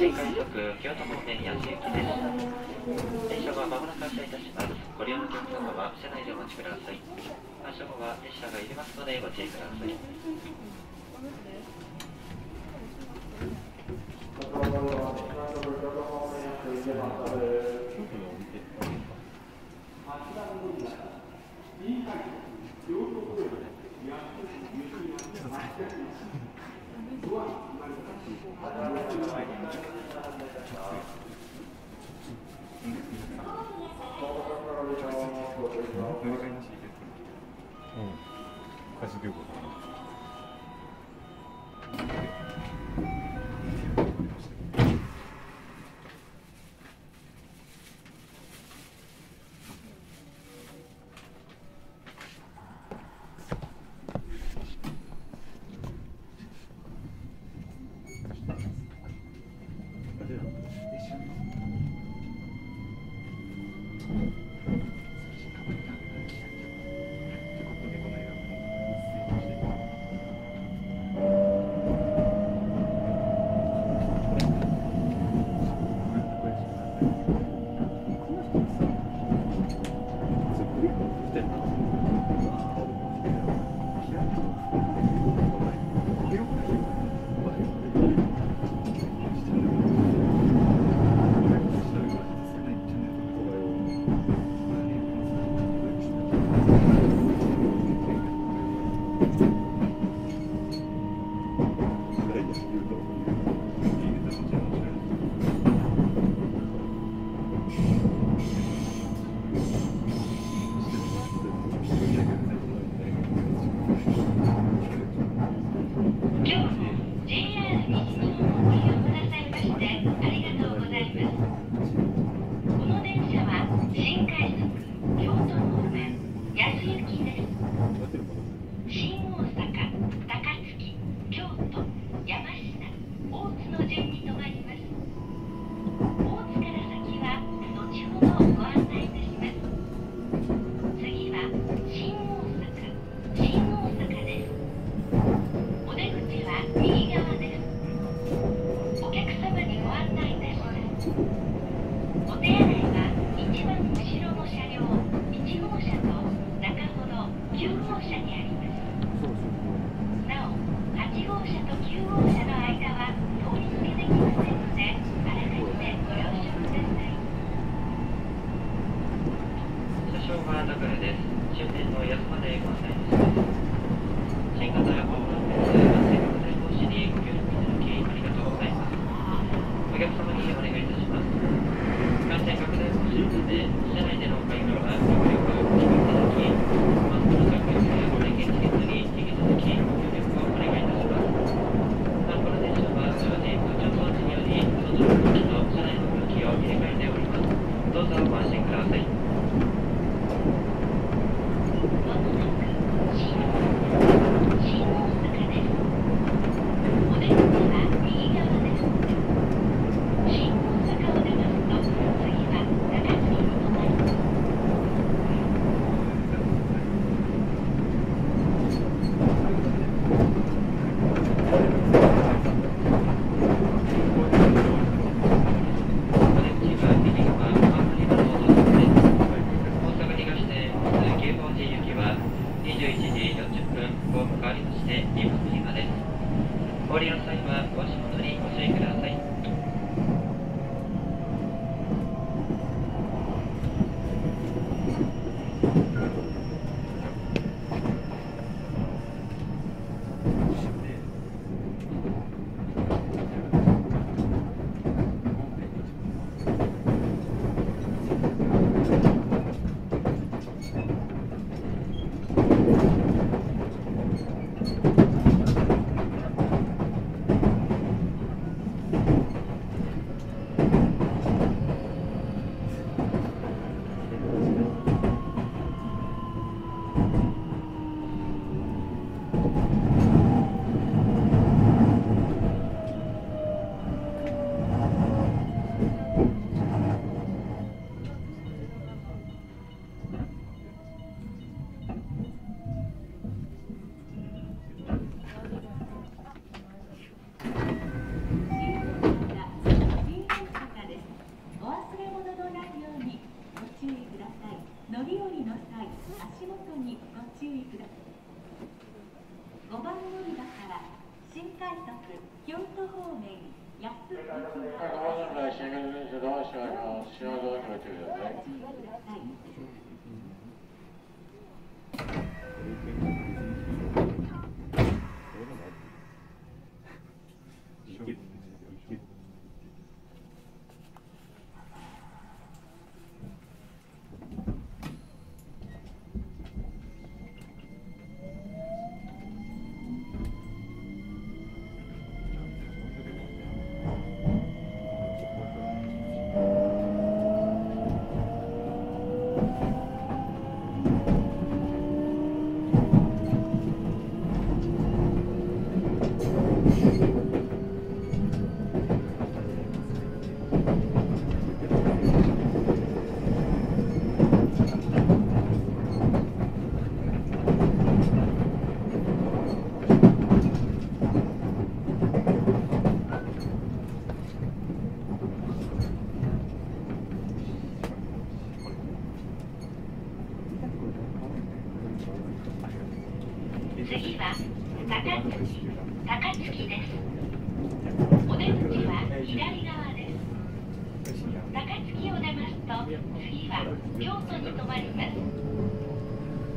新快速京都方面八重駅です列車はまもなく発車いたしますご利用のお客様は車内でお待ちください発車後は列車が入れますのでご注意ください Thank. Thank you. 川桜です。終点の安までご案内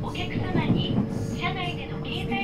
お客様に車内での携帯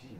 Gee,